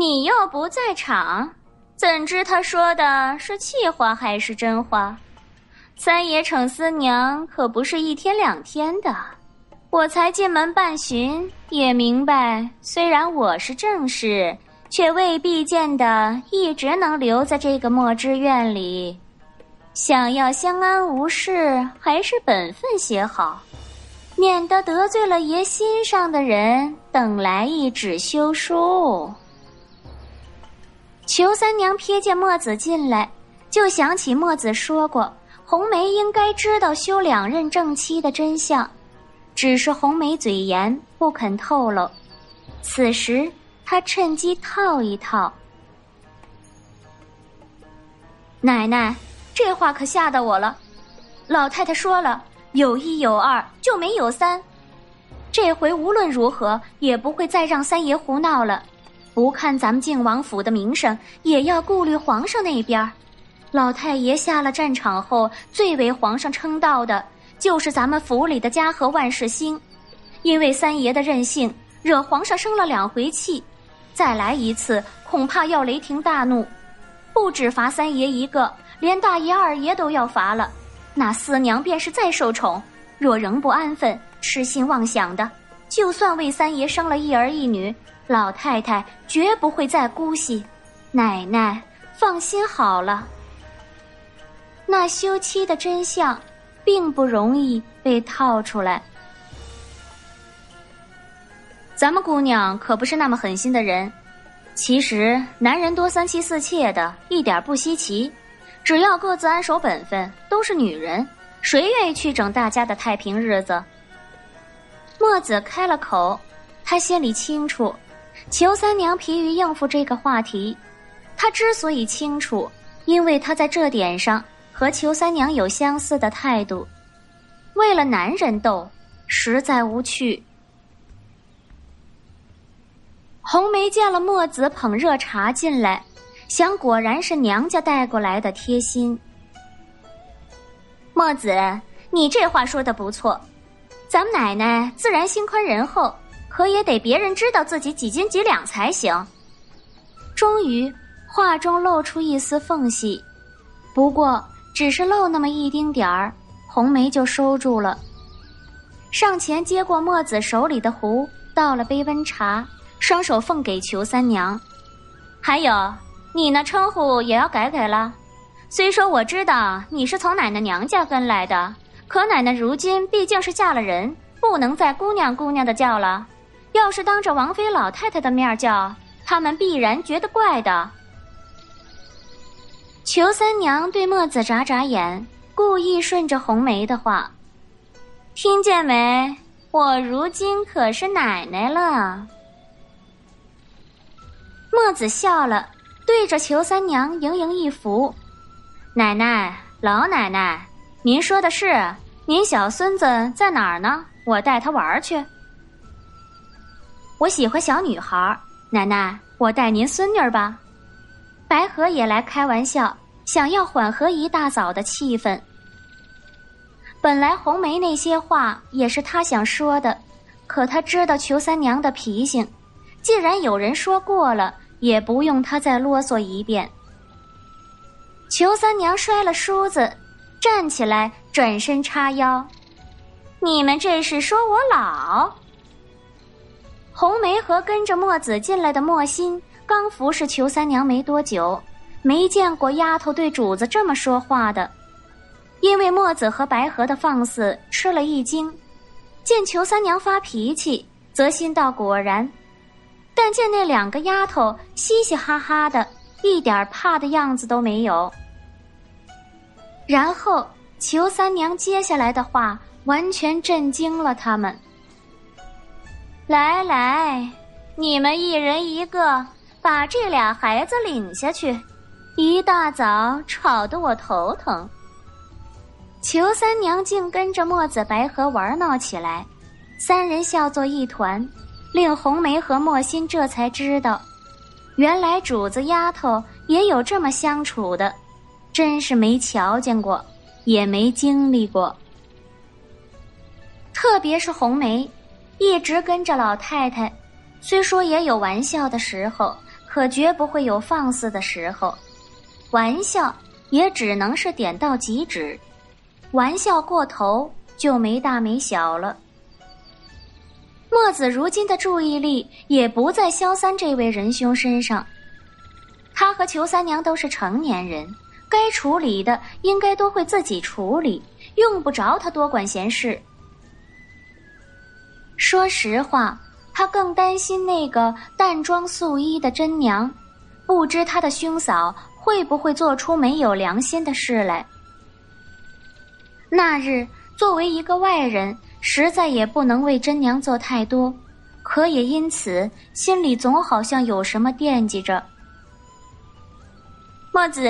你又不在场，怎知他说的是气话还是真话？三爷逞思娘可不是一天两天的，我才进门半旬，也明白，虽然我是正室，却未必见得一直能留在这个墨之院里。想要相安无事，还是本分些好，免得得罪了爷心上的人，等来一纸休书。裘三娘瞥见墨子进来，就想起墨子说过，红梅应该知道休两任正妻的真相，只是红梅嘴严，不肯透露。此时，她趁机套一套。奶奶，这话可吓到我了。老太太说了，有一有二就没有三，这回无论如何也不会再让三爷胡闹了。不看咱们靖王府的名声，也要顾虑皇上那边儿老太爷下了战场后，最为皇上称道的，就是咱们府里的家和万事兴。因为三爷的任性，惹皇上生了两回气，再来一次，恐怕要雷霆大怒，不止罚三爷一个，连大爷、二爷都要罚了。那四娘便是再受宠，若仍不安分、痴心妄想的，就算为三爷生了一儿一女。老太太绝不会再姑息，奶奶放心好了。那休妻的真相，并不容易被套出来。咱们姑娘可不是那么狠心的人。其实男人多三妻四妾的，一点不稀奇。只要各自安守本分，都是女人，谁愿意去整大家的太平日子？墨子开了口，他心里清楚。裘三娘疲于应付这个话题，她之所以清楚，因为她在这点上和裘三娘有相似的态度。为了男人斗，实在无趣。红梅见了墨子捧热茶进来，想果然是娘家带过来的贴心。墨子，你这话说的不错，咱们奶奶自然心宽仁厚。可也得别人知道自己几斤几两才行。终于，话中露出一丝缝隙，不过只是露那么一丁点儿，红梅就收住了。上前接过墨子手里的壶，倒了杯温茶，双手奉给裘三娘。还有，你那称呼也要改改了。虽说我知道你是从奶奶娘家跟来的，可奶奶如今毕竟是嫁了人，不能再姑娘姑娘的叫了。要是当着王妃老太太的面叫，他们必然觉得怪的。裘三娘对墨子眨眨眼，故意顺着红梅的话：“听见没？我如今可是奶奶了。”墨子笑了，对着裘三娘盈盈一福：“奶奶，老奶奶，您说的是，您小孙子在哪儿呢？我带他玩去。”我喜欢小女孩，奶奶，我带您孙女儿吧。白河也来开玩笑，想要缓和一大早的气氛。本来红梅那些话也是他想说的，可他知道裘三娘的脾性，既然有人说过了，也不用他再啰嗦一遍。裘三娘摔了梳子，站起来，转身叉腰：“你们这是说我老？”红梅和跟着墨子进来的墨心刚服侍裘三娘没多久，没见过丫头对主子这么说话的。因为墨子和白河的放肆吃了一惊，见裘三娘发脾气，则心道果然。但见那两个丫头嘻嘻哈哈的，一点怕的样子都没有。然后裘三娘接下来的话完全震惊了他们。来来，你们一人一个，把这俩孩子领下去。一大早吵得我头疼。裘三娘竟跟着墨子、白和玩闹起来，三人笑作一团，令红梅和墨心这才知道，原来主子丫头也有这么相处的，真是没瞧见过，也没经历过。特别是红梅。一直跟着老太太，虽说也有玩笑的时候，可绝不会有放肆的时候，玩笑也只能是点到即止，玩笑过头就没大没小了。墨子如今的注意力也不在萧三这位仁兄身上，他和裘三娘都是成年人，该处理的应该都会自己处理，用不着他多管闲事。说实话。他更担心那个淡妆素衣的真娘，不知他的兄嫂会不会做出没有良心的事来。那日作为一个外人，实在也不能为真娘做太多，可也因此心里总好像有什么惦记着。墨子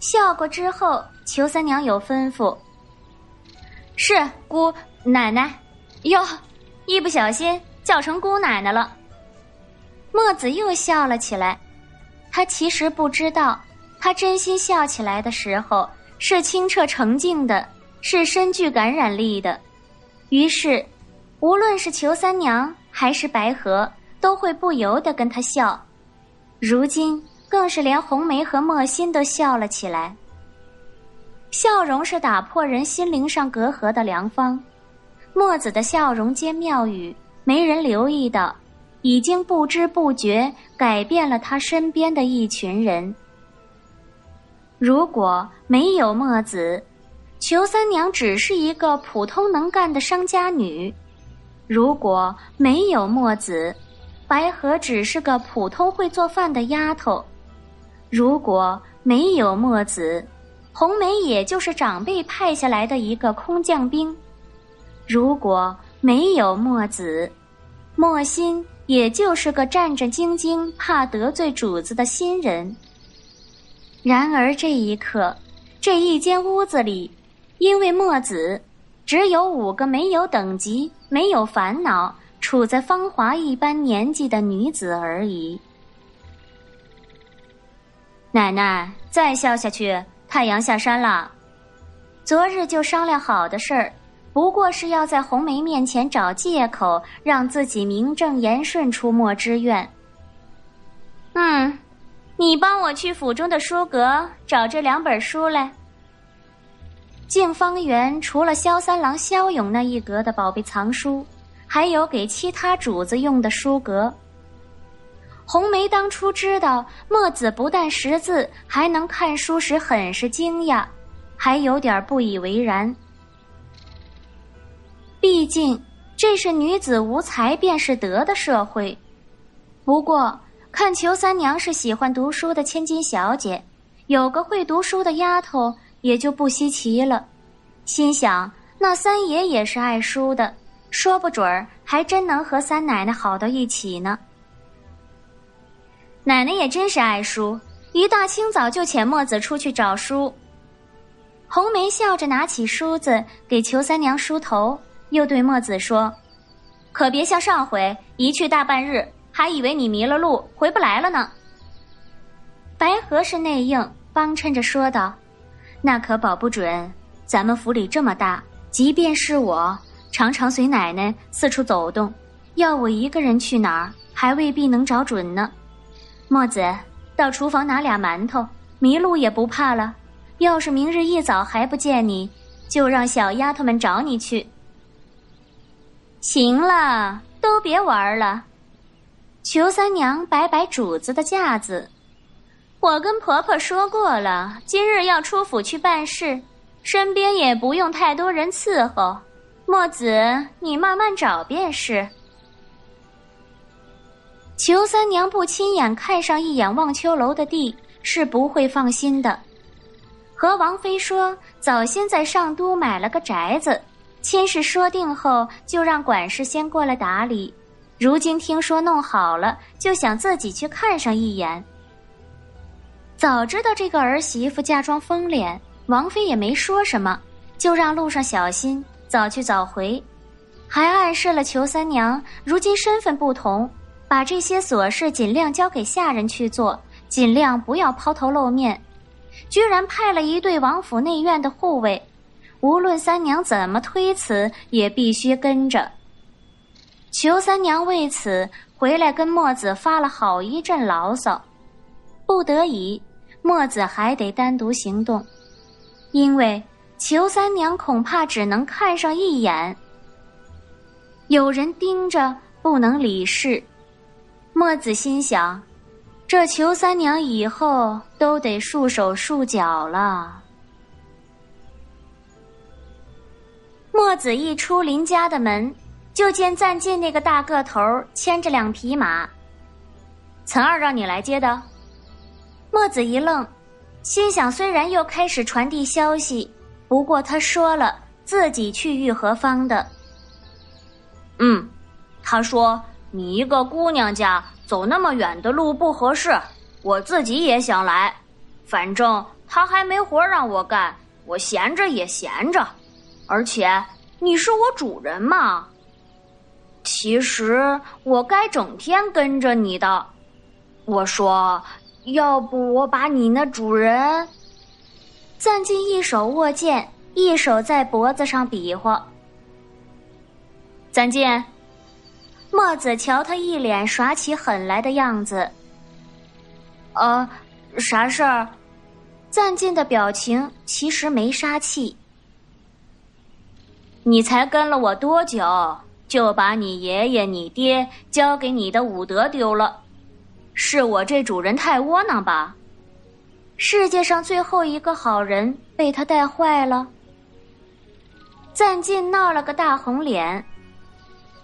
笑过之后，裘三娘有吩咐：“是姑奶奶，哟。”一不小心叫成姑奶奶了，墨子又笑了起来。他其实不知道，他真心笑起来的时候是清澈澄净的，是深具感染力的。于是，无论是裘三娘还是白河，都会不由得跟他笑。如今更是连红梅和墨心都笑了起来。笑容是打破人心灵上隔阂的良方。墨子的笑容兼妙语，没人留意到，已经不知不觉改变了他身边的一群人。如果没有墨子，裘三娘只是一个普通能干的商家女；如果没有墨子，白河只是个普通会做饭的丫头；如果没有墨子，红梅也就是长辈派下来的一个空降兵。如果没有墨子，墨心也就是个战战兢兢、怕得罪主子的新人。然而这一刻，这一间屋子里，因为墨子，只有五个没有等级、没有烦恼、处在芳华一般年纪的女子而已。奶奶，再笑下去，太阳下山了。昨日就商量好的事儿。不过是要在红梅面前找借口，让自己名正言顺出没之愿。嗯，你帮我去府中的书阁找这两本书来。静方圆除了萧三郎、萧勇那一格的宝贝藏书，还有给其他主子用的书阁。红梅当初知道墨子不但识字，还能看书时，很是惊讶，还有点不以为然。毕竟，这是女子无才便是德的社会。不过，看裘三娘是喜欢读书的千金小姐，有个会读书的丫头也就不稀奇了。心想，那三爷也是爱书的，说不准儿还真能和三奶奶好到一起呢。奶奶也真是爱书，一大清早就遣墨子出去找书。红梅笑着拿起梳子给裘三娘梳头。又对墨子说：“可别像上回一去大半日，还以为你迷了路回不来了呢。”白河是内应，帮衬着说道：“那可保不准。咱们府里这么大，即便是我常常随奶奶四处走动，要我一个人去哪儿，还未必能找准呢。墨子，到厨房拿俩馒头，迷路也不怕了。要是明日一早还不见你，就让小丫头们找你去。”行了，都别玩了。裘三娘摆摆主子的架子，我跟婆婆说过了，今日要出府去办事，身边也不用太多人伺候。墨子，你慢慢找便是。裘三娘不亲眼看上一眼望秋楼的地，是不会放心的。和王妃说，早先在上都买了个宅子。亲事说定后，就让管事先过来打理。如今听说弄好了，就想自己去看上一眼。早知道这个儿媳妇嫁妆疯脸，王妃也没说什么，就让路上小心，早去早回。还暗示了裘三娘，如今身份不同，把这些琐事尽量交给下人去做，尽量不要抛头露面。居然派了一队王府内院的护卫。无论三娘怎么推辞，也必须跟着。裘三娘为此回来跟墨子发了好一阵牢骚，不得已，墨子还得单独行动，因为裘三娘恐怕只能看上一眼。有人盯着，不能理事。墨子心想：这裘三娘以后都得束手束脚了。墨子一出林家的门。就见暂进那个大个头牵着两匹马，岑儿让你来接的。墨子一愣，心想：虽然又开始传递消息，不过他说了自己去玉和方的。嗯，他说你一个姑娘家走那么远的路不合适，我自己也想来，反正他还没活让我干，我闲着也闲着，而且你是我主人嘛。其实我该整天跟着你的。我说，要不我把你那主人。暂进一手握剑，一手在脖子上比划。暂进，墨子瞧他一脸耍起狠来的样子。呃，啥事儿？暂进的表情其实没杀气。你才跟了我多久？就把你爷爷、你爹交给你的武德丢了，是我这主人太窝囊吧？世界上最后一个好人被他带坏了。暂进闹了个大红脸，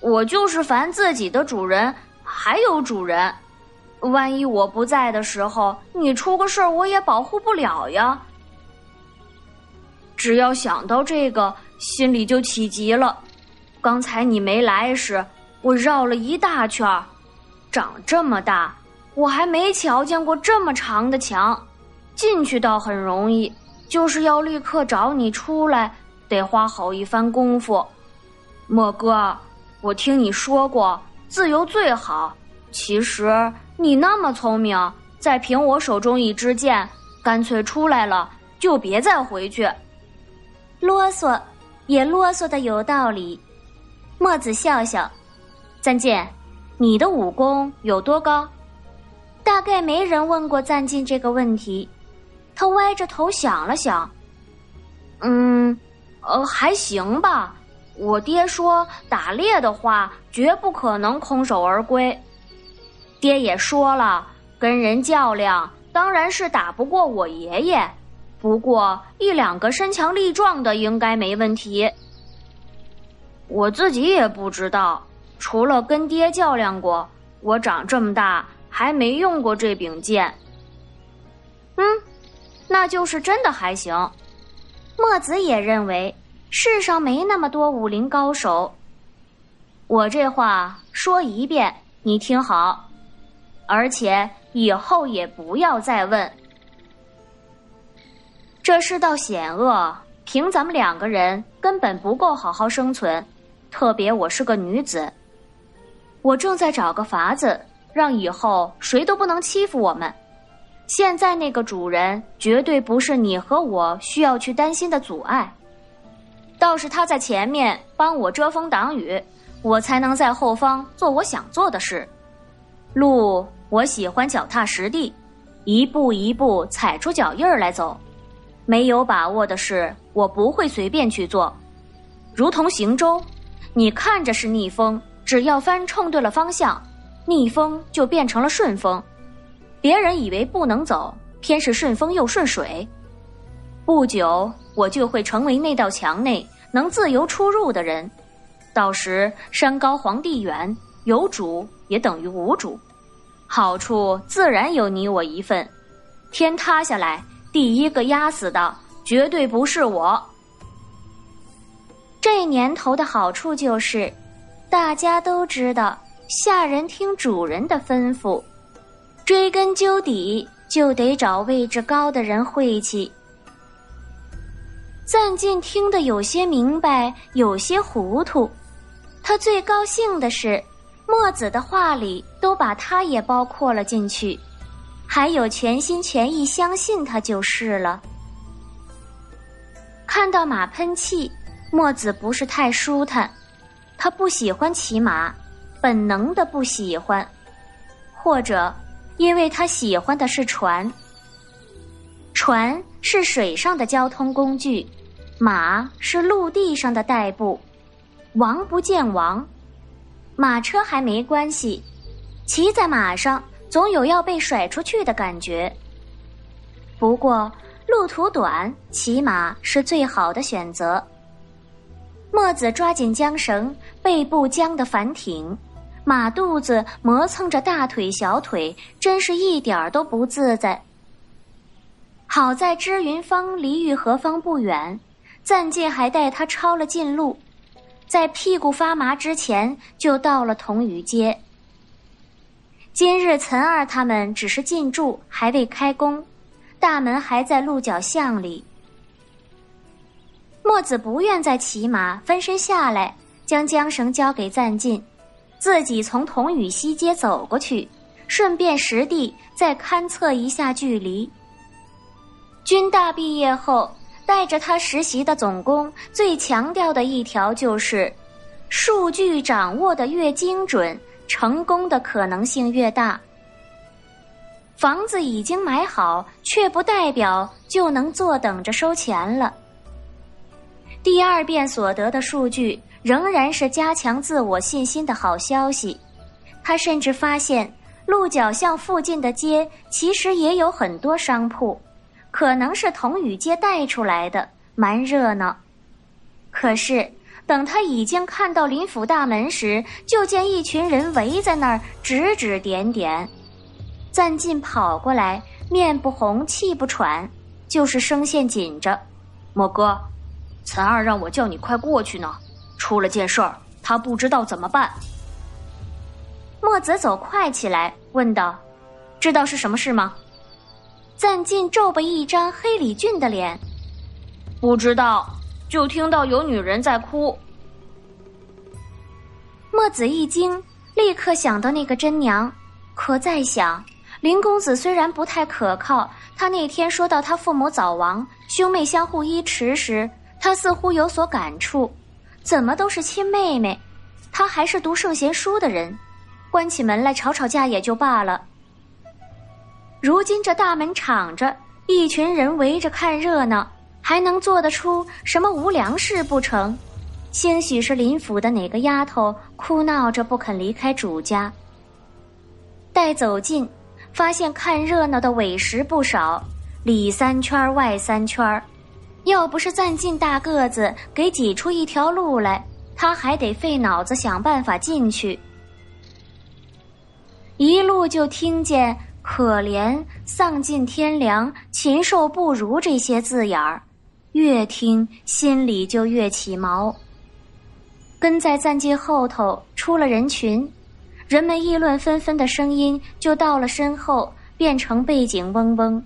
我就是烦自己的主人，还有主人，万一我不在的时候，你出个事儿，我也保护不了呀。只要想到这个，心里就起急了。刚才你没来时，我绕了一大圈。长这么大，我还没瞧见过这么长的墙。进去倒很容易，就是要立刻找你出来，得花好一番功夫。莫哥，我听你说过，自由最好。其实你那么聪明，再凭我手中一支箭，干脆出来了，就别再回去。啰嗦，也啰嗦的有道理。墨子笑笑，赞进，你的武功有多高？大概没人问过赞进这个问题。他歪着头想了想，嗯，呃，还行吧。我爹说打猎的话，绝不可能空手而归。爹也说了，跟人较量，当然是打不过我爷爷，不过一两个身强力壮的应该没问题。我自己也不知道，除了跟爹较量过，我长这么大还没用过这柄剑。嗯，那就是真的还行。墨子也认为世上没那么多武林高手。我这话说一遍，你听好，而且以后也不要再问。这世道险恶，凭咱们两个人根本不够好好生存。特别我是个女子，我正在找个法子，让以后谁都不能欺负我们。现在那个主人绝对不是你和我需要去担心的阻碍，倒是他在前面帮我遮风挡雨，我才能在后方做我想做的事。路我喜欢脚踏实地，一步一步踩出脚印儿来走。没有把握的事，我不会随便去做，如同行舟。你看着是逆风，只要帆冲对了方向，逆风就变成了顺风。别人以为不能走，偏是顺风又顺水。不久，我就会成为那道墙内能自由出入的人。到时山高皇帝远，有主也等于无主，好处自然有你我一份。天塌下来，第一个压死的绝对不是我。这年头的好处就是，大家都知道下人听主人的吩咐，追根究底就得找位置高的人晦气。暂进听得有些明白，有些糊涂。他最高兴的是，墨子的话里都把他也包括了进去，还有全心全意相信他就是了。看到马喷气。墨子不是太舒坦，他不喜欢骑马，本能的不喜欢，或者因为他喜欢的是船。船是水上的交通工具，马是陆地上的代步。王不见王，马车还没关系，骑在马上总有要被甩出去的感觉。不过路途短，骑马是最好的选择。墨子抓紧缰绳，背部僵得反挺，马肚子磨蹭着大腿、小腿，真是一点儿都不自在。好在知云坊离玉河坊不远，暂借还带他抄了近路。在屁股发麻之前，就到了同雨街。今日岑二他们只是进驻，还未开工，大门还在鹿角巷里。墨子不愿再骑马，分身下来，将缰绳交给赞进，自己从同雨西街走过去，顺便实地再勘测一下距离。军大毕业后。带着他实习的总工，最强调的一条就是：数据掌握的越精准，成功的可能性越大。房子已经买好，却不代表就能坐等着收钱了。第二遍所得的数据仍然是加强自我信心的好消息。他甚至发现，鹿角巷附近的街其实也有很多商铺。可能是童雨街带出来的，蛮热闹。可是等他已经看到林府大门时，就见一群人围在那儿指指点点。赞进跑过来，面不红气不喘，就是声线紧着：“莫哥，岑二让我叫你快过去呢，出了件事儿，他不知道怎么办。”墨子走快起来，问道：“知道是什么事吗？”赞进皱巴一张黑里俊的脸，不知道，就听到有女人在哭。墨子一惊，立刻想到那个真娘，可再想，林公子虽然不太可靠，他那天说到他父母早亡，兄妹相互依持时，他似乎有所感触。怎么都是亲妹妹，他还是读圣贤书的人，关起门来吵吵架也就罢了。如今这大门敞着，一群人围着看热闹，还能做得出什么无良事不成？兴许是林府的哪个丫头哭闹着不肯离开主家。待走近，发现看热闹的委实不少，里三圈外三圈要不是暂进大个子给挤出一条路来，他还得费脑子想办法进去。一路就听见。可怜、丧尽天良、禽兽不如这些字眼儿，越听心里就越起毛。跟在暂进后头出了人群，人们议论纷纷的声音就到了身后，变成背景嗡嗡。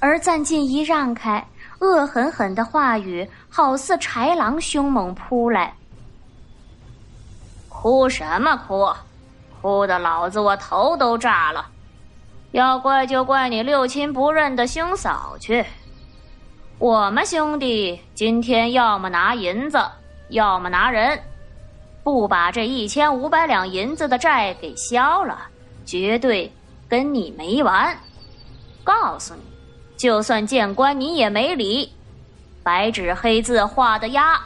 而暂进一让开，恶狠狠的话语好似豺狼凶猛扑来。哭什么哭？哭的老子我头都炸了！要怪就怪你六亲不认的兄嫂去。我们兄弟今天要么拿银子，要么拿人，不把这一千五百两银子的债给消了，绝对跟你没完。告诉你，就算见官你也没理。白纸黑字画的押。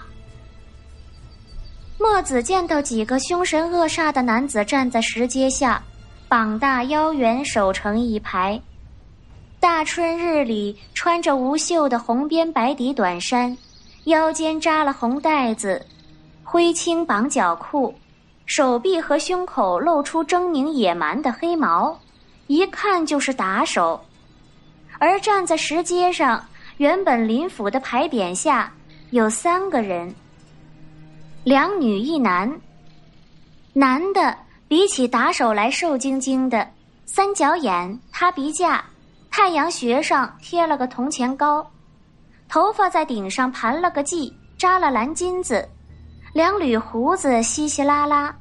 墨子见到几个凶神恶煞的男子站在石阶下。膀大腰圆，守成一排。大春日里，穿着无袖的红边白底短衫，腰间扎了红带子，灰青绑脚裤，手臂和胸口露出狰狞野蛮的黑毛，一看就是打手。而站在石阶上，原本林府的牌匾下有三个人，两女一男，男的。比起打手来瘦精精的，三角眼、塌鼻架，太阳穴上贴了个铜钱膏，头发在顶上盘了个髻，扎了蓝金子，两缕胡子稀稀拉拉，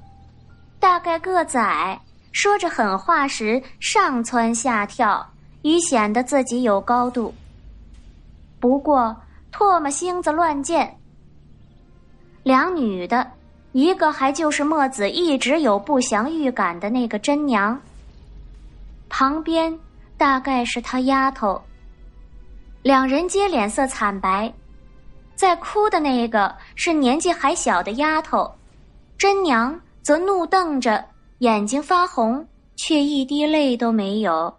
大概个子矮，说着狠话时上蹿下跳，以显得自己有高度。不过唾沫星子乱溅，两女的，一个还就是墨子一直有不祥预感的那个真娘。旁边大概是他丫头。两人皆脸色惨白，在哭的那个是年纪还小的丫头，贞娘则怒瞪着，眼睛发红，却一滴泪都没有。